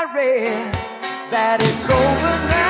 I read that it's over now.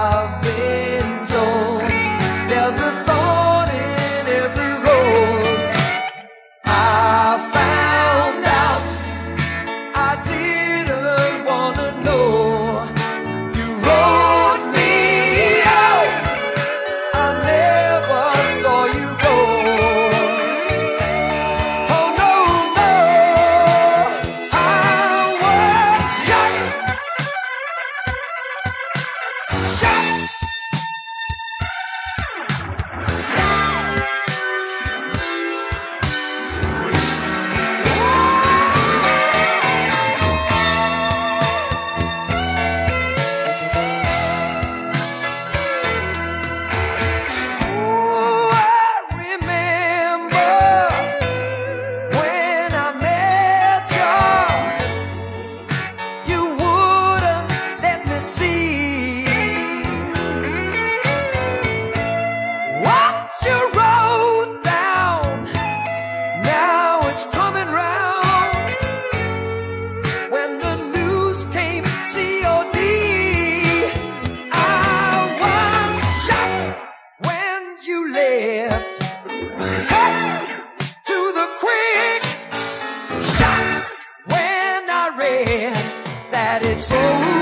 it's.